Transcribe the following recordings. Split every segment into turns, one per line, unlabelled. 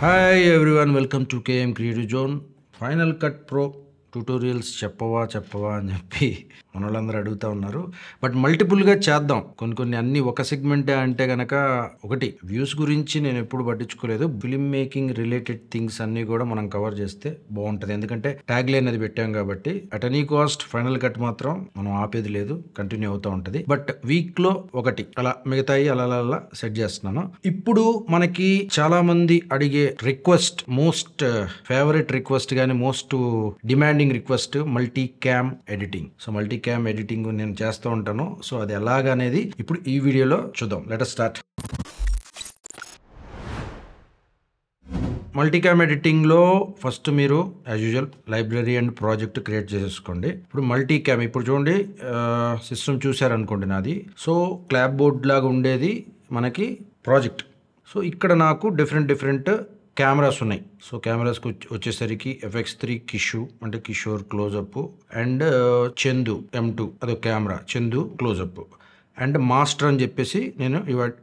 Hi everyone, welcome to KM Creative Zone. Final Cut Pro tutorials చెప్పవా చెప్పవా అని చెప్పి మన వాళ్ళందరూ అడుగుతూ ఉన్నారు. బట్ మల్టిపుల్గా చేద్దాం. కొన్ని కొన్ని అన్ని ఒక సెగ్మెంటే అంటే కనుక ఒకటి వ్యూస్ గురించి నేను ఎప్పుడు పట్టించుకోలేదు. ఫిలిం మేకింగ్ రిలేటెడ్ థింగ్స్ అన్నీ కూడా మనం కవర్ చేస్తే బాగుంటుంది. ఎందుకంటే ట్యాగ్ లైన్ అది పెట్టాం కాబట్టి at any cost final cut మాత్రం మనం ఆపేది లేదు. కంటిన్యూ అవుతూ ఉంటుంది. బట్ వీక్లో ఒకటి అలా మిగతాయి అలా అలా అలా సెట్ చేస్తున్నాను. ఇప్పుడు మనకి చాలా మంది అడిగే రిక్వెస్ట్ మోస్ట్ ఫేవరెట్ రిక్వెస్ట్ కానీ most demanding request multi cam editing so multi cam editing నేను చేస్తూ ఉంటాను. సో అది ఎలాగనేది ఇప్పుడు ఈ వీడియోలో చూద్దాం. లెటర్ స్టార్ట్ మల్టీకామ్ ఎడిటింగ్లో ఫస్ట్ మీరు as usual library and project create చేసేసుకోండి. ఇప్పుడు మల్టీకామ్ ఇప్పుడు చూడండి సిస్టమ్ చూసారనుకోండి నాది. సో క్లాప్ బోర్డ్ లాగా ఉండేది మనకి ప్రాజెక్ట్ సో ఇక్కడ నాకు డిఫరెంట్ డిఫరెంట్ కెమెరాస్ ఉన్నాయి. సో కెమెరాస్కి వచ్చి- వచ్చేసరికి ఎఫ్ఎక్స్ త్రీ కిషు అంటే Kishore closeup and Chandu M two అదొక camera Chandu closeup and master అని చెప్పేసి నేను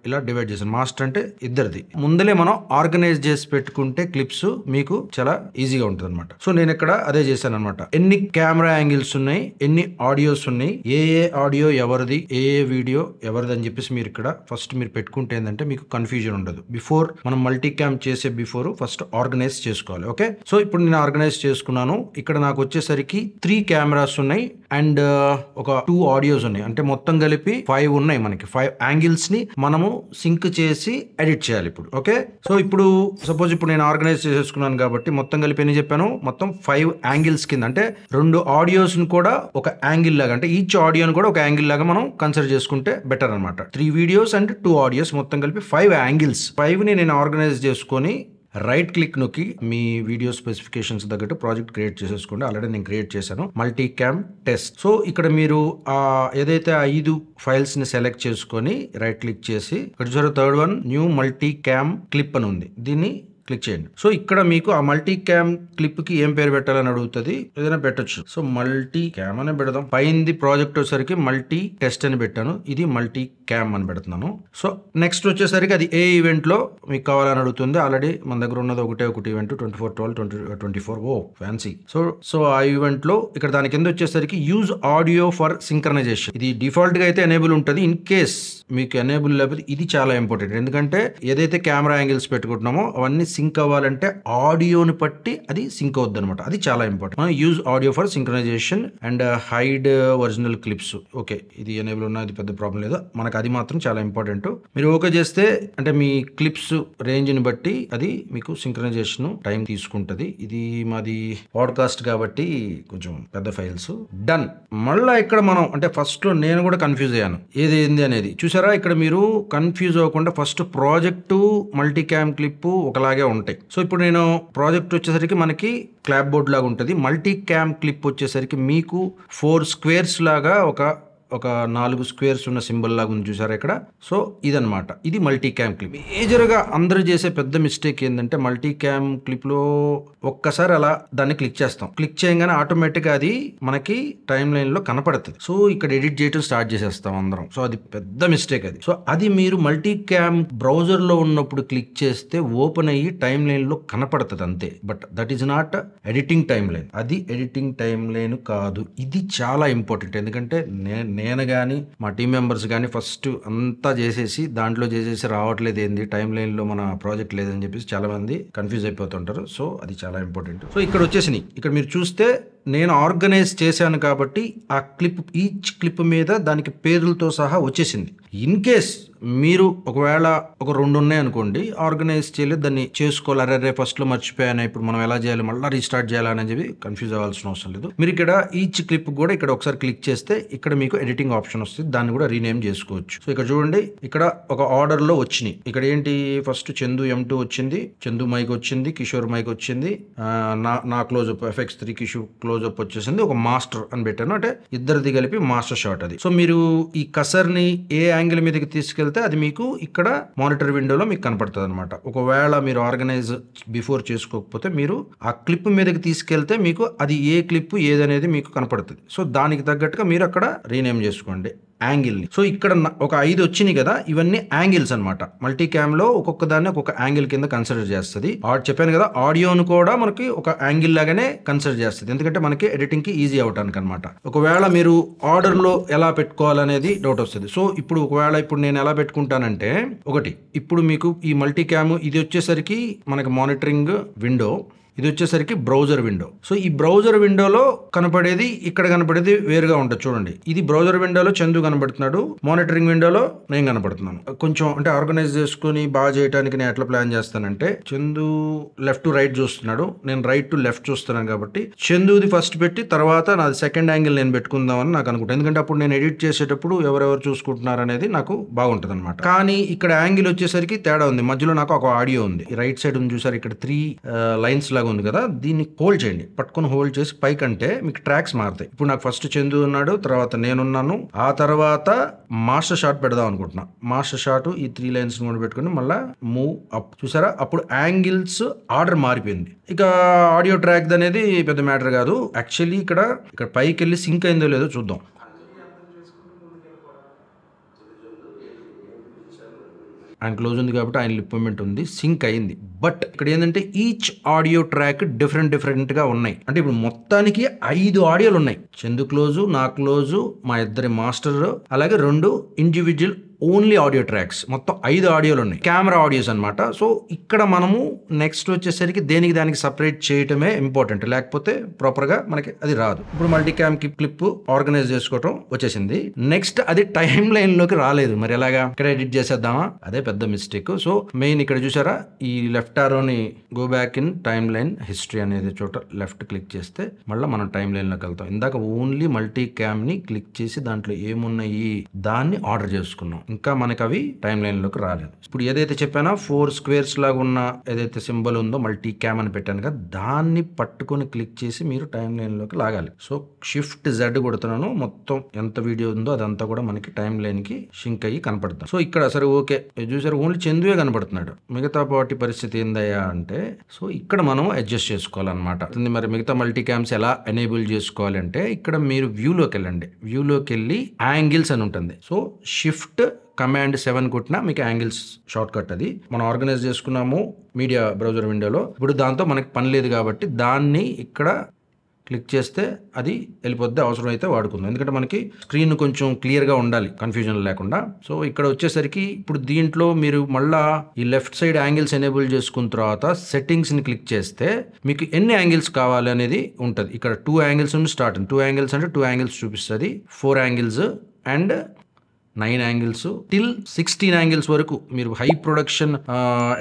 ఇలా డివైడ్ చేశాను. మాస్టర్ అంటే ఇద్దరిది. ముందలే మనం ఆర్గనైజ్ చేసి పెట్టుకుంటే క్లిప్స్ మీకు చాలా ఈజీగా ఉంటుంది అనమాట సో నేను ఇక్కడ అదే చేశాను అనమాట ఎన్ని కెమెరా యాంగిల్స్ ఉన్నాయి ఎన్ని ఆడియోస్ ఉన్నాయి ఏ ఏ ఆడియో ఎవరిది ఏ ఏ వీడియో ఎవరిది అని చెప్పేసి మీరు ఇక్కడ ఫస్ట్ మీరు పెట్టుకుంటే ఏంటంటే మీకు కన్ఫ్యూజన్ ఉండదు. బిఫోర్ మనం మల్టీ క్యామ్ చేసే బిఫోర్ ఫస్ట్ ఆర్గనైజ్ చేసుకోవాలి. ఓకే? సో ఇప్పుడు నేను ఆర్గనైజ్ చేసుకున్నాను. ఇక్కడ నాకు వచ్చేసరికి త్రీ కెమెరాస్ ఉన్నాయి. అండ్ ఒక టూ ఆడియోస్ ఉన్నాయి. అంటే మొత్తం కలిపి ఫైవ్ ఉన్నాయి మనకి. ఫైవ్ యాంగిల్స్ని మనము సింక్ చేసి ఎడిట్ చేయాలి ఇప్పుడు. ఓకే? సో ఇప్పుడు సపోజ్ ఇప్పుడు నేను ఆర్గనైజ్ చేసేసుకున్నాను కాబట్టి మొత్తం కలిపి ఎన్ని చెప్పాను? మొత్తం ఫైవ్ యాంగిల్స్ కింద. అంటే రెండు ఆడియోస్ని కూడా ఒక యాంగిల్ లాగా అంటే ఈచ్ ఆడియోని కూడా ఒక యాంగిల్ లాగా మనం కన్సిడర్ చేసుకుంటే బెటర్ అనమాట three videos and two audios మొత్తం కలిపి ఫైవ్ యాంగిల్స్. ఫైవ్ని నేను ఆర్గనైజ్ చేసుకొని రైట్ క్లిక్ నొక్కి మీ వీడియో స్పెసిఫికేషన్స్ తగ్గట్టు ప్రాజెక్ట్ క్రియేట్ చేసేసుకోండి. ఆల్రెడీ నేను క్రియేట్ చేశాను. Multi cam test. సో ఇక్కడ మీరు ఆ ఏదైతే ఆ ఐదు ఫైల్స్ని సెలెక్ట్ చేసుకొని రైట్ క్లిక్ చేసి ఇక్కడ చూసారు third one new multi cam clip అని ఉంది. దీన్ని క్లిక్ చేయండి. సో ఇక్కడ మీకు ఆ మల్టీ క్యామ్ క్లిప్కి ఏం పేరు పెట్టాలని అడుగుతుంది? ఏదైనా పెట్టొచ్చు. సో మల్టీ క్యామ్ అనే పెడదాం. పైంది ప్రాజెక్ట్ వచ్చేసరికి మల్టీ టెస్ట్ అని పెట్టాను. ఇది మల్టీ క్యామ్ అని పెడుతున్నాను. సో నెక్స్ట్ వచ్చేసరికి అది ఏ ఈవెంట్లో మీకు కావాలని అడుగుతుంది? ఆల్రెడీ మన దగ్గర ఉన్నది ఒకటే ఒకటి event twenty four twelve twenty twenty four ఓ ఫ్యాన్సీ సో సో ఆ ఈవెంట్లో ఇక్కడ దాని కింద వచ్చేసరికి యూజ్ ఆడియో ఫర్ సింక్రనైజేషన్ ఇది డిఫాల్ట్గా అయితే ఎనేబుల్ ఉంటుంది. ఇన్ కేస్ మీకు ఎనేబుల్ లేకపోతే ఇది చాలా ఇంపార్టెంట్ ఎందుకంటే ఏదైతే కెమెరా యాంగిల్స్ పెట్టుకుంటున్నామో అవన్నీ సింక్ అవ్వాలంటే ఆడియోని బట్టి అది సింక్ అవుద్ది అనమాట అది చాలా ఇంపార్టెంట్ మనం use audio for synchronisation and hide original clips okay ఇది ఎనేబుల్ ఉన్నది పెద్ద ప్రాబ్లం లేదు. మనకు అది మాత్రం చాలా ఇంపార్టెంట్ మీరు ఓకే చేస్తే అంటే మీ క్లిప్స్ రేంజ్ని బట్టి అది మీకు సింక్రనైజేషన్ టైం తీసుకుంటది. ఇది మాది పాడ్కాస్ట్ కాబట్టి కొంచెం పెద్ద ఫైల్స్ డన్ మళ్ళా ఇక్కడ మనం అంటే ఫస్ట్ నేను కూడా కన్ఫ్యూజ్ అయ్యాను. ఏది ఏంది అనేది. చూసారా? ఇక్కడ మీరు కన్ఫ్యూజ్ అవ్వకుండా first project multi cam clip ఒకలాగే ఉంటాయి. సో ఇప్పుడు నేను ప్రాజెక్ట్ వచ్చేసరికి మనకి క్లాప్ బోర్డ్ లాగా ఉంటుంది. మల్టీ క్యామ్ క్లిప్ వచ్చేసరికి మీకు ఫోర్ స్క్వేర్స్ లాగా ఒక ఒక నాలుగు స్క్వేర్స్ ఉన్న సింబల్ లాగా ఉంది చూసారా ఇక్కడ? సో ఇదనమాట ఇది మల్టీ క్యామ్ క్లిప్ మేజర్గా అందరూ చేసే పెద్ద మిస్టేక్ ఏంటంటే మల్టీ క్యామ్ క్లిప్లో ఒక్కసారి అలా దాన్ని క్లిక్ చేస్తాం. క్లిక్ చేయగానే ఆటోమేటిక్గా అది మనకి టైం లైన్లో కనపడుతుంది. సో ఇక్కడ ఎడిట్ చేయడం స్టార్ట్ చేసేస్తాం అందరం. సో అది పెద్ద మిస్టేక్ అది. సో అది మీరు మల్టీ క్యామ్ బ్రౌజర్లో ఉన్నప్పుడు క్లిక్ చేస్తే ఓపెన్ అయ్యి టైం లైన్లో కనపడుతుంది అంతే. But that is not editing time line అది ఎడిటింగ్ టైం లైన్ కాదు. ఇది చాలా ఇంపార్టెంట్ ఎందుకంటే నేను నేను కానీ మా టీం మెంబర్స్ కానీ ఫస్ట్ అంతా చేసేసి దాంట్లో చేసేసి రావట్లేదు ఏంది టైం లైన్లో మన ప్రాజెక్ట్ లేదని చెప్పేసి చాలామంది కన్ఫ్యూజ్ అయిపోతుంటారు. సో అది చాలా ఇంపార్టెంట్ సో ఇక్కడ వచ్చేసినాయి. ఇక్కడ మీరు చూస్తే నేను ఆర్గనైజ్ చేశాను కాబట్టి ఆ క్లిప్ ఈచ్ క్లిప్ మీద దానికి పేర్లతో సహా వచ్చేసింది. ఇన్ కేస్ మీరు ఒకవేళ ఒక రెండు ఉన్నాయి అనుకోండి ఆర్గనైజ్ చేయలేదు దాన్ని చేసుకోవాలి అరే ఫస్ట్లో ఫస్ట్ మర్చిపోయాను ఇప్పుడు మనం ఎలా చేయాలి మళ్ళీ రీస్టార్ట్ చేయాలని చెప్పి కన్ఫ్యూజ్ అవ్వాల్సిన అవసరం లేదు. మీరు ఇక్కడ ఈచ్ క్లిప్ కూడా ఇక్కడ ఒకసారి క్లిక్ చేస్తే ఇక్కడ మీకు ఎడిటింగ్ ఆప్షన్ వస్తుంది దాన్ని కూడా రీనేమ్ చేసుకోవచ్చు. సో ఇక్కడ చూడండి ఇక్కడ ఒక ఆర్డర్లో వచ్చినాయి. ఇక్కడ ఏంటి ఫస్ట్ చందు ఎం టూ వచ్చింది చందు మైక్ వచ్చింది కిషోర్ మైక్ వచ్చింది నా నా నా closeup FX three Kishore closeup వచ్చేసింది ఒక మాస్టర్ అని పెట్టాను. అంటే ఇద్దరిది కలిపి మాస్టర్ షాట్ అది. సో మీరు ఈ కసర్ని ఏ యాంగిల్ మీదకి తీసుకెళ్తే అది మీకు ఇక్కడ మానిటర్ విండోలో మీకు కనపడుతుంది అనమాట ఒకవేళ మీరు ఆర్గనైజ్ బిఫోర్ చేసుకోకపోతే మీరు ఆ క్లిప్ మీదకి తీసుకెళ్తే మీకు అది ఏ క్లిప్ ఏదనేది మీకు కనపడుతుంది. సో దానికి తగ్గట్టుగా మీరు అక్కడ రీనేమ్ చేసుకోండి. యాంగిల్ని. సో ఇక్కడ ఒక ఐదు వచ్చినాయి కదా ఇవన్నీ యాంగిల్స్ అనమాట మల్టీ క్యామ్లో ఒక్కొక్క దాన్ని ఒక్కొక్క యాంగిల్ కింద కన్సిడర్ చేస్తుంది. చెప్పాను కదా ఆడియోను కూడా మనకి ఒక యాంగిల్ లాగానే కన్సిడర్ చేస్తుంది. ఎందుకంటే మనకి ఎడిటింగ్కి ఈజీ అవటానికి అనమాట ఒకవేళ మీరు ఆర్డర్లో ఎలా పెట్టుకోవాలనేది డౌట్ వస్తుంది. సో ఇప్పుడు ఒకవేళ ఇప్పుడు నేను ఎలా పెట్టుకుంటానంటే ఒకటి ఇప్పుడు మీకు ఈ మల్టీ క్యామ్ ఇది వచ్చేసరికి మనకి మానిటరింగ్ విండో ఇది వచ్చేసరికి బ్రౌజర్ విండో సో ఈ బ్రౌజర్ విండోలో కనపడేది ఇక్కడ కనపడేది వేరుగా ఉంటుంది. చూడండి. ఇది బ్రౌజర్ విండోలో చందు కనబడుతున్నాడు మానిటరింగ్ విండోలో నేను కనబడుతున్నాను కొంచెం అంటే ఆర్గనైజ్ చేసుకుని బాగా చేయడానికి నేను ఎట్లా ప్లాన్ చేస్తానంటే చందు లెఫ్ట్ టు రైట్ చూస్తున్నాడు. నేను రైట్ టు లెఫ్ట్ చూస్తున్నాను కాబట్టి చందుది ఫస్ట్ పెట్టి తర్వాత నాది సెకండ్ యాంగిల్ నేను పెట్టుకుందామని నాకు అనుకుంటాను ఎందుకంటే అప్పుడు నేను ఎడిట్ చేసేటప్పుడు ఎవరెవరు చూసుకుంటున్నారు అనేది నాకు బాగుంటుంది అనమాట కానీ ఇక్కడ యాంగిల్ వచ్చేసరికి తేడా ఉంది. మధ్యలో నాకు ఒక ఆడియో ఉంది. ఈ రైట్ సైడ్ ఉంది చూసారు? ఇక్కడ త్రీ లైన్స్ uh, లాగా ఉంది కదా దీన్ని హోల్డ్ చేయండి. పట్టుకొని హోల్డ్ చేసి పైకి అంటే మీకు ట్రాక్స్ మారుతాయి. ఇప్పుడు నాకు ఫస్ట్ చందు ఉన్నాడు తర్వాత నేనున్నాను. ఆ తర్వాత మాస్టర్ షాట్ పెడదాం అనుకుంటున్నా. మాస్టర్ షాట్ ఈ త్రీ లైన్స్ కూడా పెట్టుకుని మళ్ళీ మూవ్ అప్ చూసారా? అప్పుడు యాంగిల్స్ ఆర్డర్ మారిపోయింది. ఇక ఆడియో ట్రాక్ అనేది పెద్ద మ్యాటర్ కాదు. యాక్చువల్లీ ఇక్కడ ఇక్కడ పైకి వెళ్ళి సింక్ అయిందో లేదో చూద్దాం. ఆయన క్లోజ్ ఉంది కాబట్టి ఆయన లిప్పమెంట్ ఉంది సింక్ అయింది బట్ ఇక్కడ ఏంటంటే ఈచ్ ఆడియో ట్రాక్ డిఫరెంట్ డిఫరెంట్గా ఉన్నాయి. అంటే ఇప్పుడు మొత్తానికి ఐదు ఆడియోలు ఉన్నాయి. చందు క్లోజు నా క్లోజు మా ఇద్దరి మాస్టర్ అలాగే రెండు ఇండివిజువల్ ఓన్లీ ఆడియో ట్రాక్స్. మొత్తం ఐదు ఆడియోలు ఉన్నాయి. కెమెరా ఆడియోస్ అనమాట సో ఇక్కడ మనము నెక్స్ట్ వచ్చేసరికి దేనికి దానికి సపరేట్ చేయటమే ఇంపార్టెంట్. లేకపోతే ప్రాపర్గా మనకి అది రాదు. ఇప్పుడు మల్టీ క్యామ్కి క్లిప్ ఆర్గనైజ్ చేసుకోవటం వచ్చేసింది. నెక్స్ట్ అది టైం లైన్లోకి రాలేదు. మరి ఎలాగా? ఇక్కడ ఎడిట్ చేసేద్దామా? అదే పెద్ద మిస్టేక్. సో మెయిన్ ఇక్కడ చూసారా? ఈ left ఆరోని go back in time line history అనేది చోట లెఫ్ట్ క్లిక్ చేస్తే మళ్ళీ మనం టైం లైన్లోకి వెళ్తాం. ఇందాక ఓన్లీ మల్టీ క్యామ్ని క్లిక్ చేసి దాంట్లో ఏమున్నాయి? దాన్ని ఆర్డర్ చేసుకున్నాం. ఇంకా మనకి అవి టైం లైన్లోకి రాలేదు. ఇప్పుడు ఏదైతే చెప్పానో ఫోర్ స్క్వేర్స్ లాగా ఉన్న ఏదైతే సింబల్ ఉందో మల్టీ క్యామ్ అని పెట్టాను కదా దాన్ని పట్టుకొని క్లిక్ చేసి మీరు టైం లైన్లోకి లాగాలి. సో షిఫ్ట్ జెడ్ కొడుతున్నాను. మొత్తం ఎంత వీడియో ఉందో అదంతా కూడా మనకి టైం లైన్కి షింక్ అయ్యి కనపడుతుంది. సో ఇక్కడ సరే ఓకే. చూసారు ఓన్లీ చందువే కనపడుతున్నాడు. మిగతా పాటి పరిస్థితి ఏందయ్యా అంటే సో ఇక్కడ మనం అడ్జస్ట్ చేసుకోవాలన్నమాట. మరి మిగతా మల్టీ క్యామ్స్ ఎలా ఎనేబుల్ చేసుకోవాలంటే ఇక్కడ మీరు వ్యూలోకి వెళ్ళండి వ్యూలోకి వెళ్ళి యాంగిల్స్ అని ఉంటుంది. సో షిఫ్ట్ కమాండ్ సెవెన్ కొట్టినా మీకు యాంగిల్స్ షార్ట్ కట్ అది. మనం ఆర్గనైజ్ చేసుకున్నాము మీడియా బ్రౌజర్ విండోలో ఇప్పుడు దాంతో మనకి పని లేదు కాబట్టి దాన్ని ఇక్కడ క్లిక్ చేస్తే అది వెళ్ళిపోద్ది అవసరం అయితే వాడుకుందాం. ఎందుకంటే మనకి స్క్రీన్ కొంచెం క్లియర్గా ఉండాలి కన్ఫ్యూజన్ లేకుండా. సో ఇక్కడ వచ్చేసరికి ఇప్పుడు దీంట్లో మీరు మళ్ళా ఈ లెఫ్ట్ సైడ్ యాంగిల్స్ ఎనేబుల్ చేసుకున్న తర్వాత సెట్టింగ్స్ని క్లిక్ చేస్తే మీకు ఎన్ని యాంగిల్స్ కావాలి అనేది ఉంటుంది. ఇక్కడ టూ యాంగిల్స్ నుండి స్టార్ట్ టూ యాంగిల్స్ అంటే టూ యాంగిల్స్ చూపిస్తుంది. Four angles and nine angles till sixteen angles వరకు మీరు హై ప్రొడక్షన్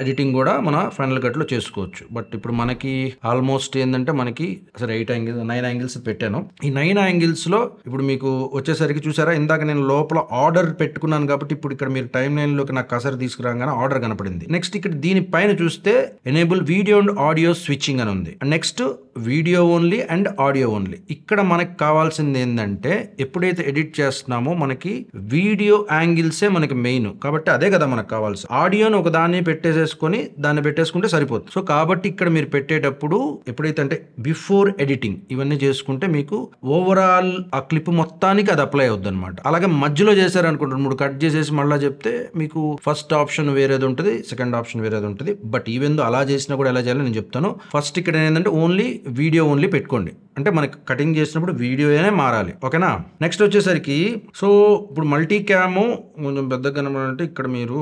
ఎడిటింగ్ కూడా మన ఫైనల్ కట్లో చేసుకోవచ్చు. బట్ ఇప్పుడు మనకి ఆల్మోస్ట్ ఏంటంటే మనకి అసలు ఎయిట్ యాంగిల్స్ నైన్ యాంగిల్స్ పెట్టాను. ఈ నైన్ యాంగిల్స్లో ఇప్పుడు మీకు వచ్చేసరికి చూసారా ఇందాక నేను లోపల ఆర్డర్ పెట్టుకున్నాను కాబట్టి ఇప్పుడు ఇక్కడ మీరు టైం లైన్లోకి నాకు కసర్ తీసుకురాగానే ఆర్డర్ కనపడింది. నెక్స్ట్ ఇక్కడ దీనిపైన చూస్తే enable video and audio switching అని ఉంది. Next video only and audio only. ఇక్కడ మనకి కావాల్సింది ఏంటంటే ఎప్పుడైతే ఎడిట్ చేస్తున్నామో మనకి వీడియో యాంగిల్సే మనకి మెయిన్. కాబట్టి అదే కదా మనకు కావాల్సి. ఆడియోని ఒక దాన్ని పెట్టేసేసుకొని దాన్ని పెట్టేసుకుంటే సరిపోతుంది. సో కాబట్టి ఇక్కడ మీరు పెట్టేటప్పుడు ఎప్పుడైతే అంటే బిఫోర్ ఎడిటింగ్ ఇవన్నీ చేసుకుంటే మీకు ఓవరాల్ ఆ క్లిప్ మొత్తానికి అది అప్లై అవుద్ది అనమాట అలాగే మధ్యలో చేశారనుకుంటారు మూడు కట్ చేసేసి మళ్ళీ చెప్తే మీకు ఫస్ట్ ఆప్షన్ వేరేది ఉంటుంది సెకండ్ ఆప్షన్ వేరేది ఉంటుంది. బట్ ఈవెన్ అలా చేసినా కూడా ఎలా చేయాలో నేను చెప్తాను. ఫస్ట్ ఇక్కడ ఏంటంటే ఓన్లీ వీడియో ఓన్లీ పెట్టుకోండి. అంటే మనకి కటింగ్ చేసినప్పుడు వీడియోనే మారాలి. ఓకేనా? నెక్స్ట్ వచ్చేసరికి సో ఇప్పుడు మల్టీ క్యామ్ కొంచెం పెద్దగా కనబడాలంటే ఇక్కడ మీరు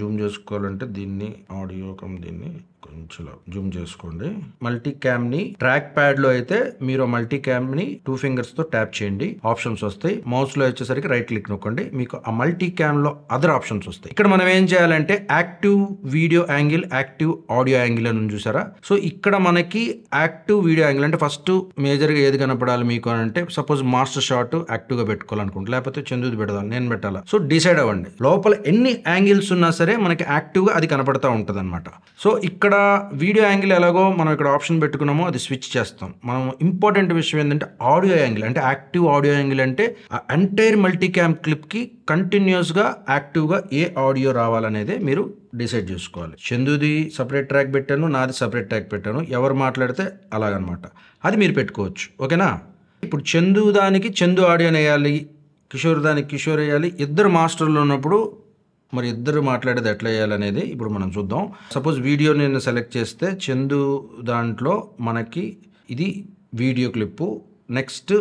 జూమ్ చేసుకోవాలంటే దీన్ని ఆడియో కమ్ దీన్ని కొంచెం జూమ్ చేసుకోండి. మల్టీ క్యామ్ని ట్రాక్ ప్యాడ్లో అయితే మీరు మల్టీ క్యామ్ని టూ ఫింగర్స్తో ట్యాప్ చేయండి. ఆప్షన్స్ వస్తాయి. మౌస్లో వచ్చేసరికి రైట్ క్లిక్ నొక్కండి. మీకు ఆ మల్టీ క్యామ్లో అదర్ ఆప్షన్స్ వస్తాయి. ఇక్కడ మనం ఏం చేయాలంటే active video angle active audio angle అని చూసారా? సో ఇక్కడ మనకి యాక్టివ్ వీడియో యాంగిల్ అంటే ఫస్ట్ మేజర్గా ఏది కనపడాలి మీకు అని అంటే సపోజ్ మాస్టర్ షాట్ యాక్టివ్గా పెట్టుకోవాలనుకుంటే. లేకపోతే చందుది పెడదాం నేను పెట్టాలా? సో డిసైడ్ అవ్వండి. లోపల ఎన్ని యాంగిల్స్ ఉన్నా సరే మనకి యాక్టివ్గా అది కనపడతా ఉంటుంది సో ఇక్కడ వీడియో యాంగిల్ ఎలాగో మనం ఇక్కడ ఆప్షన్ పెట్టుకున్నామో అది స్విచ్ చేస్తాం. మనం ఇంపార్టెంట్ విషయం ఏంటంటే ఆడియో యాంగిల్ అంటే యాక్టివ్ ఆడియో యాంగిల్ అంటే ఆ ఎంటైర్ మల్టీ క్యామ్ క్లిప్కి కంటిన్యూస్గా యాక్టివ్గా ఏ ఆడియో రావాలనేదే మీరు డిసైడ్ చేసుకోవాలి. చందుది సపరేట్ ట్రాక్ పెట్టాను నాది సపరేట్ ట్రాక్ పెట్టాను ఎవరు మాట్లాడితే అలాగనమాట. అది మీరు పెట్టుకోవచ్చు. ఓకేనా? ఇప్పుడు చందు దానికి చందు ఆడియో వేయాలి కిషోర్ దానికి కిషోర్ వేయాలి ఇద్దరు మాస్టర్లు ఉన్నప్పుడు మరి ఇద్దరు మాట్లాడేది ఎట్లా వేయాలనేది ఇప్పుడు మనం చూద్దాం. సపోజ్ వీడియో నేను సెలెక్ట్ చేస్తే చందు దాంట్లో మనకి ఇది వీడియో క్లిప్పు నెక్స్ట్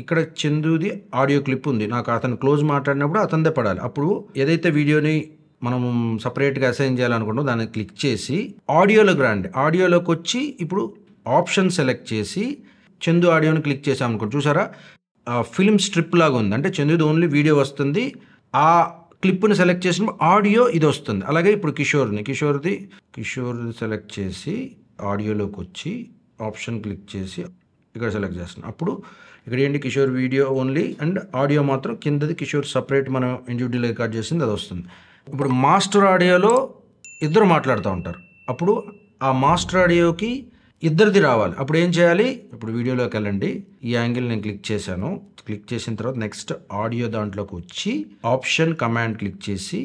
ఇక్కడ చందుది ఆడియో క్లిప్ ఉంది. నాకు అతను క్లోజ్ మాట్లాడినప్పుడు అతనిదే పడాలి. అప్పుడు ఏదైతే వీడియోని మనం సపరేట్గా అసైన్ చేయాలనుకుంటాం దాన్ని క్లిక్ చేసి ఆడియోలోకి రండి. ఆడియోలోకి వచ్చి ఇప్పుడు ఆప్షన్ సెలెక్ట్ చేసి చందు ఆడియోని క్లిక్ చేసాం అనుకోండి చూసారా ఫిల్మ్ స్ట్రిప్ లాగా ఉంది. అంటే చందుది ఓన్లీ వీడియో వస్తుంది. ఆ క్లిప్ను సెలెక్ట్ చేసినప్పుడు ఆడియో ఇది వస్తుంది. అలాగే ఇప్పుడు కిషోర్ని కిషోర్ది కిషోర్ని సెలెక్ట్ చేసి ఆడియోలోకి వచ్చి ఆప్షన్ క్లిక్ చేసి ఇక్కడ సెలెక్ట్ చేస్తున్నాం. అప్పుడు ఇక్కడ ఏంటి Kishore video only and audio మాత్రం కిందది కిషోర్ సపరేట్ మనం ఇండివిజువల్ రికార్డ్ చేసింది అది వస్తుంది. ఇప్పుడు మాస్టర్ ఆడియోలో ఇద్దరు మాట్లాడుతూ ఉంటారు. అప్పుడు ఆ మాస్టర్ ఆడియోకి ఇద్దరిది రావాలి. అప్పుడు ఏం చేయాలి? ఇప్పుడు వీడియోలోకి వెళ్ళండి. ఈ యాంగిల్ నేను క్లిక్ చేశాను. క్లిక్ చేసిన తర్వాత నెక్స్ట్ ఆడియో దాంట్లోకి వచ్చి ఆప్షన్ కమాండ్ క్లిక్ చేసి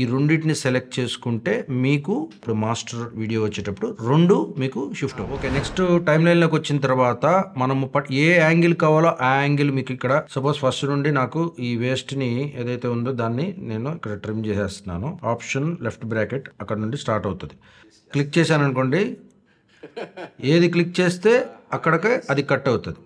ఈ రెండింటిని సెలెక్ట్ చేసుకుంటే మీకు ఇప్పుడు మాస్టర్ వీడియో వచ్చేటప్పుడు రెండు మీకు షిఫ్ట్ ఓకే నెక్స్ట్ టైం లైన్లోకి వచ్చిన తర్వాత మనము పట్ ఏ యాంగిల్ కావాలో ఆ యాంగిల్ మీకు ఇక్కడ సపోజ్ ఫస్ట్ నుండి నాకు ఈ వేస్ట్ని ఏదైతే ఉందో దాన్ని నేను ఇక్కడ ట్రిమ్ చేసేస్తున్నాను. ఆప్షన్ లెఫ్ట్ బ్రాకెట్ అక్కడ నుండి స్టార్ట్ అవుతుంది. క్లిక్ చేశాను అనుకోండి ఏది క్లిక్ చేస్తే అక్కడికే అది కట్ అవుతుంది.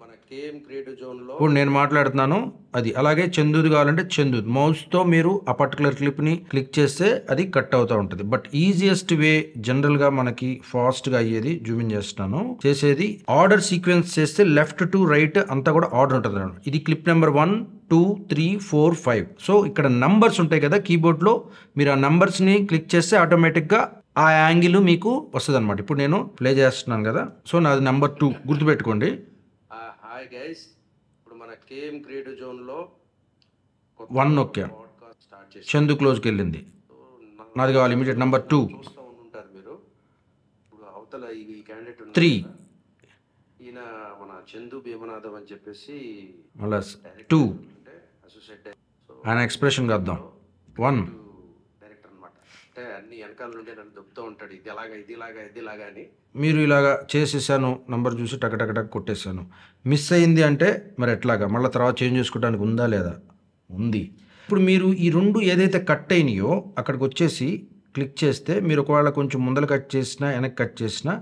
ఇప్పుడు నేను మాట్లాడుతున్నాను అది అలాగే చందుది కావాలంటే చందు మౌస్తో మీరు ఆ పర్టికులర్ క్లిప్ని క్లిక్ చేస్తే అది కట్ అవుతూ ఉంటుంది. బట్ ఈజియెస్ట్ వే జనరల్గా మనకి ఫాస్ట్గా అయ్యేది జూమిన్ చేస్తున్నాను. చేసేది ఆర్డర్ సీక్వెన్స్ చేస్తే లెఫ్ట్ టు రైట్ అంతా కూడా ఆర్డర్ ఉంటుంది. ఇది clip number one two three four five. So ఇక్కడ నంబర్స్ ఉంటాయి కదా కీబోర్డ్లో మీరు ఆ నంబర్స్ని క్లిక్ చేస్తే ఆటోమేటిక్గా ఆ యాంగిల్ మీకు వస్తుంది అనమాట ఇప్పుడు నేను ప్లే చేస్తున్నాను కదా. సో నాది నెంబర్ టూ గుర్తుపెట్టుకోండి.
హాయ్ గైస్ ఇప్పుడు మన కేఎం క్రియేటివ్ జోన్లో
వన్
చేసి
చందు క్లోజ్కి వెళ్ళింది. నాది కావాలి ఇమీడియట్ నెంబర్ టూ
ఉంటారు మీరు. ఇప్పుడు అవతల ఈ క్యాండిడేట్
త్రీ
ఈయన మన చందు భీమనాథం అని చెప్పేసి
మళ్ళా టూ ఆయన ఎక్స్ప్రెషన్ వద్దాం వన్
అంటే అన్ని వెనకాల నుండి నన్ను దుబ్బుతూ ఉంటాడు. ఇది ఎలాగా ఇది ఇలాగా ఇది ఇలాగా అని.
మీరు ఇలాగా చేసేసాను నంబర్ చూసి టక టక కొట్టేసాను. మిస్ అయింది అంటే మరి ఎట్లాగా? మళ్ళీ తర్వాత చేంజ్ చేసుకోవడానికి ఉందా లేదా? ఉంది. ఇప్పుడు మీరు ఈ రెండు ఏదైతే కట్ అయినాయో అక్కడికి వచ్చేసి క్లిక్ చేస్తే మీరు ఒకవేళ కొంచెం ముందర కట్ చేసినా వెనక్కి కట్ చేసినా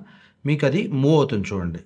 మీకు అది మూవ్ అవుతుంది చూడండి.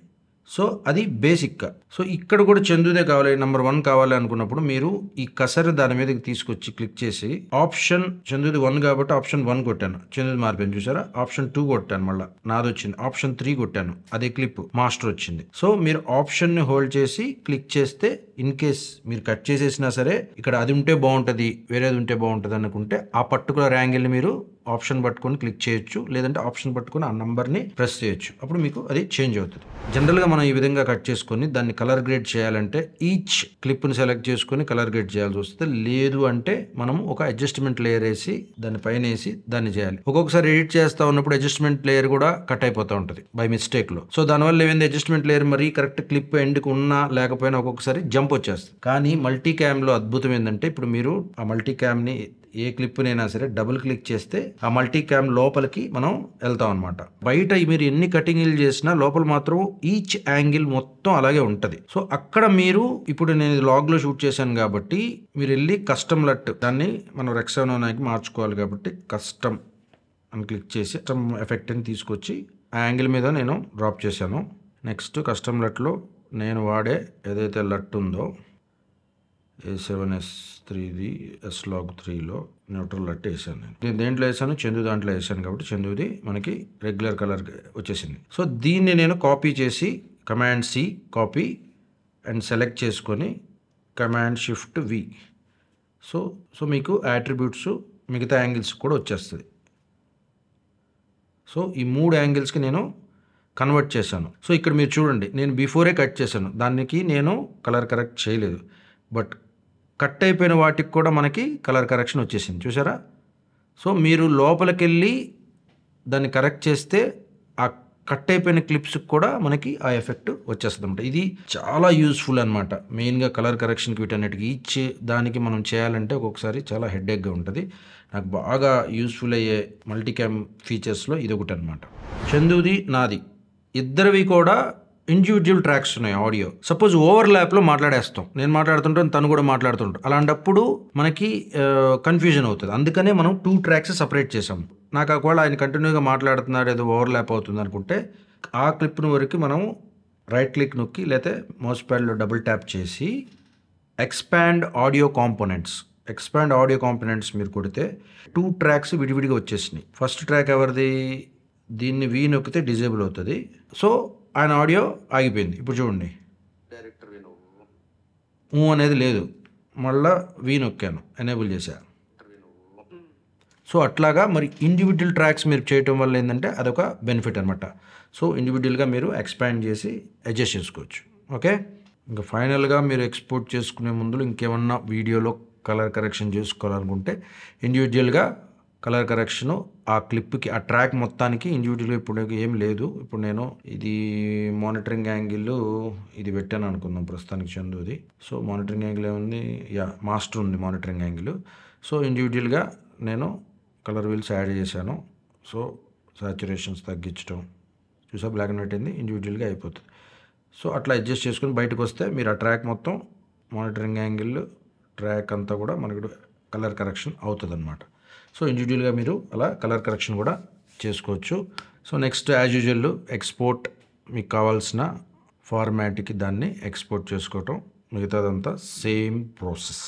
సో అది బేసిక్గా సో ఇక్కడ కూడా చందుదే కావాలి నెంబర్ వన్ కావాలి అనుకున్నప్పుడు మీరు ఈ కసరు దాని మీదకి తీసుకొచ్చి క్లిక్ చేసి ఆప్షన్ చందుది వన్ కాబట్టి ఆప్షన్ వన్ కొట్టాను. చందుది మారిపోయింది చూసారా? ఆప్షన్ టూ కొట్టాను మళ్ళీ. నాది వచ్చింది. ఆప్షన్ త్రీ కొట్టాను. అదే క్లిప్ మాస్టర్ వచ్చింది. సో మీరు ఆప్షన్ని హోల్డ్ చేసి క్లిక్ చేస్తే ఇన్ కేస్ మీరు కట్ చేసేసినా సరే ఇక్కడ అది ఉంటే బాగుంటుంది వేరేది ఉంటే బాగుంటుంది అనుకుంటే ఆ పర్టికులర్ యాంగిల్ని మీరు ఆప్షన్ పట్టుకొని క్లిక్ చేయొచ్చు లేదంటే ఆప్షన్ పట్టుకొని ఆ నంబర్ని ప్రెస్ చేయొచ్చు. అప్పుడు మీకు అది చేంజ్ అవుతుంది. జనరల్గా మనం ఈ విధంగా కట్ చేసుకొని దాన్ని కలర్ గ్రేడ్ చేయాలంటే ఈచ్ క్లిప్ని సెలెక్ట్ చేసుకొని కలర్ గ్రేడ్ చేయాల్సి వస్తుంది. లేదు అంటే మనం ఒక అడ్జస్ట్మెంట్ లేయర్ వేసి దాన్ని పైన వేసి దాన్ని చేయాలి. ఒక్కొక్కసారి ఎడిట్ చేస్తా ఉన్నప్పుడు అడ్జస్ట్మెంట్ లేయర్ కూడా కట్ అయిపోతూ ఉంటుంది బై మిస్టేక్లో సో దానివల్ల ఏమైంది? అడ్జస్ట్మెంట్ లేయర్ మరి కరెక్ట్ క్లిప్ ఎండ్కి ఉన్నా లేకపోయినా ఒక్కొక్కసారి జంప్ వచ్చేస్తుంది. కానీ మల్టీ క్యామ్లో అద్భుతం ఏంటంటే ఇప్పుడు మీరు ఆ మల్టీ క్యామ్ని ఏ క్లిప్నైనా సరే డబుల్ క్లిక్ చేస్తే ఆ మల్టీ క్యామ్ లోపలికి మనం వెళ్తాం అనమాట బయట మీరు ఎన్ని కటింగ్లు చేసినా లోపల మాత్రం ఈచ్ యాంగిల్ మొత్తం అలాగే ఉంటుంది. సో అక్కడ మీరు ఇప్పుడు నేను లాగ్లో షూట్ చేశాను కాబట్టి మీరు వెళ్ళి కస్టమ్ లట్ దాన్ని మనం రెక్సానోనాకి మార్చుకోవాలి కాబట్టి కస్టమ్ అని క్లిక్ చేసి కస్టమ్ ఎఫెక్ట్ని తీసుకొచ్చి ఆ యాంగిల్ మీద నేను డ్రాప్ చేశాను. నెక్స్ట్ కస్టమ్ లట్లో నేను వాడే ఏదైతే లట్ ఉందో ఏ సెవెన్ ఎస్ త్రీది ఎస్ లాగ్ త్రీలో న్యూట్రల్ లట్ వేసాను నేను. నేను దేంట్లో వేసాను? చందు దాంట్లో వేసాను కాబట్టి చందుది మనకి రెగ్యులర్ కలర్ వచ్చేసింది. సో దీన్ని నేను కాపీ చేసి command C copy and select చేసుకొని command shift V. So so మీకు యాట్రిబ్యూట్స్ మిగతా యాంగిల్స్ కూడా వచ్చేస్తుంది సో ఈ మూడు యాంగిల్స్కి నేను కన్వర్ట్ చేశాను. సో ఇక్కడ మీరు చూడండి నేను బిఫోరే కట్ చేశాను. దానికి నేను కలర్ కరెక్ట్ చేయలేదు. బట్ కట్ అయిపోయిన వాటికి కూడా మనకి కలర్ కరెక్షన్ వచ్చేసింది. చూసారా సో మీరు లోపలికి వెళ్ళి దాన్ని కరెక్ట్ చేస్తే ఆ కట్ అయిపోయిన క్లిప్స్కి కూడా మనకి ఆ ఎఫెక్ట్ వచ్చేస్తుంది అనమాట ఇది చాలా యూస్ఫుల్ అనమాట మెయిన్గా కలర్ కరెక్షన్కి వీటన్నిటికి ఇచ్చే దానికి మనం చేయాలంటే ఒక్కొక్కసారి చాలా హెడేక్గా ఉంటుంది. నాకు బాగా యూస్ఫుల్ అయ్యే మల్టీ క్యామ్ ఫీచర్స్లో ఇది ఒకటి అనమాట చందుది నాది. ఇద్దరివి కూడా ఇండివిజువల్ ట్రాక్స్ ఉన్నాయి ఆడియో సపోజ్ ఓవర్ ల్యాప్లో మాట్లాడేస్తాం. నేను మాట్లాడుతుంటాను తను కూడా మాట్లాడుతుంటాం అలాంటప్పుడు మనకి కన్ఫ్యూజన్ అవుతుంది. అందుకనే మనం టూ ట్రాక్స్ సపరేట్ చేసాం నాకు ఒకవేళ ఆయన కంటిన్యూగా మాట్లాడుతున్నాడు ఏదో ఓవర్ ల్యాప్ అవుతుంది అనుకుంటే ఆ క్లిప్ను వరకు మనం రైట్ క్లిక్ నొక్కి లేకపోతే మౌస్ ప్యాడ్లో డబుల్ ట్యాప్ చేసి expand audio components expand audio components మీరు కొడితే టూ ట్రాక్స్ విడివిడిగా వచ్చేసినాయి. ఫస్ట్ ట్రాక్ ఎవరిది? దీన్ని వీ నొక్కితే డిజేబుల్ అవుతుంది. సో ఆయన ఆడియో ఆగిపోయింది. ఇప్పుడు చూడండి. ఊ అనేది లేదు. మళ్ళా వీ నొక్కాను. ఎనేబుల్ చేశాను
నువ్వు
సో అట్లాగా మరి ఇండివిజువల్ ట్రాక్స్ మీరు చేయటం వల్ల ఏంటంటే అదొక బెనిఫిట్ అనమాట సో ఇండివిజువల్గా మీరు ఎక్స్పాండ్ చేసి అడ్జస్ట్ చేసుకోవచ్చు. ఓకే? ఇంకా ఫైనల్గా మీరు ఎక్స్పోర్ట్ చేసుకునే ముందు ఇంకేమన్నా వీడియోలో కలర్ కరెక్షన్ చేసుకోవాలనుకుంటే ఇండివిజువల్గా కలర్ కరెక్షను ఆ క్లిప్కి ఆ ట్రాక్ మొత్తానికి ఇండివిజువల్గా ఇప్పుడు ఏం లేదు. ఇప్పుడు నేను ఇది మానిటరింగ్ యాంగిల్ ఇది పెట్టాను అనుకుందాం ప్రస్తుతానికి చందుది. సో మానిటరింగ్ యాంగిల్ ఏముంది? యా మాస్టర్ ఉంది మానిటరింగ్ యాంగిల్. సో ఇండివిజువల్గా నేను కలర్ వీల్స్ యాడ్ చేశాను. సో సాచురేషన్స్ తగ్గించడం చూసా బ్లాక్ అండ్ వైట్ అయింది ఇండివిజువల్గా అయిపోతుంది. సో అట్లా అడ్జస్ట్ చేసుకుని బయటకు వస్తే మీరు ఆ ట్రాక్ మొత్తం మానిటరింగ్ యాంగిల్ ట్రాక్ అంతా కూడా మనకు కలర్ కరెక్షన్ అవుతుంది అనమాట సో ఇండివిజువల్గా మీరు అలా కలర్ కరెక్షన్ కూడా చేసుకోవచ్చు. So next as usual export మీకు కావాల్సిన ఫార్మాట్కి దాన్ని ఎక్స్పోర్ట్ చేసుకోవటం మిగతాదంతా సేమ్ ప్రాసెస్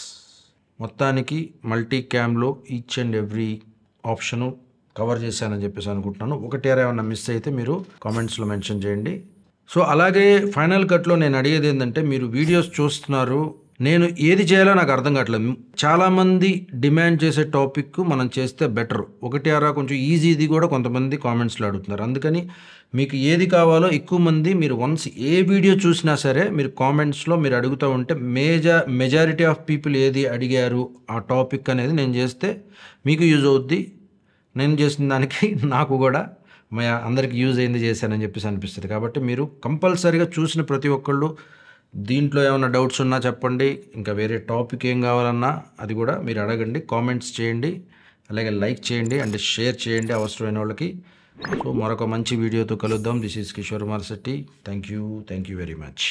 మొత్తానికి multi క్యామ్లో each and every option cover చేశానని చెప్పేసి అనుకుంటున్నాను. ఒకటి ఏమైనా మిస్ అయితే మీరు కామెంట్స్లో మెన్షన్ చేయండి. సో అలాగే ఫైనల్ కట్లో నేను అడిగేది ఏంటంటే మీరు వీడియోస్ చూస్తున్నారు నేను ఏది చేయాలో నాకు అర్థం కావట్లేదు. చాలామంది డిమాండ్ చేసే టాపిక్ మనం చేస్తే బెటర్. ఒకటి అరా కొంచెం ఈజీది కూడా కొంతమంది కామెంట్స్లో అడుగుతున్నారు. అందుకని మీకు ఏది కావాలో ఎక్కువ మంది మీరు వన్స్ ఏ వీడియో చూసినా సరే మీరు కామెంట్స్లో మీరు అడుగుతూ ఉంటే మేజర్ మెజారిటీ ఆఫ్ పీపుల్ ఏది అడిగారు ఆ టాపిక్ అనేది నేను చేస్తే మీకు యూజ్ అవుద్ది. నేను చేసిన దానికి నాకు కూడా మా అందరికి యూజ్ అయింది చేశానని చెప్పేసి అనిపిస్తుంది. కాబట్టి మీరు కంపల్సరీగా చూసిన ప్రతి ఒక్కళ్ళు దీంట్లో ఏమైనా డౌట్స్ ఉన్నా చెప్పండి. ఇంకా వేరే టాపిక్ ఏం కావాలన్నా అది కూడా మీరు అడగండి. కామెంట్స్ చేయండి. అలాగే లైక్ చేయండి అండ్ షేర్ చేయండి అవసరమైన వాళ్ళకి. సో మరొక మంచి వీడియోతో కలుద్దాం. This is Kishore Kumar Shetty. Thank you thank you very much.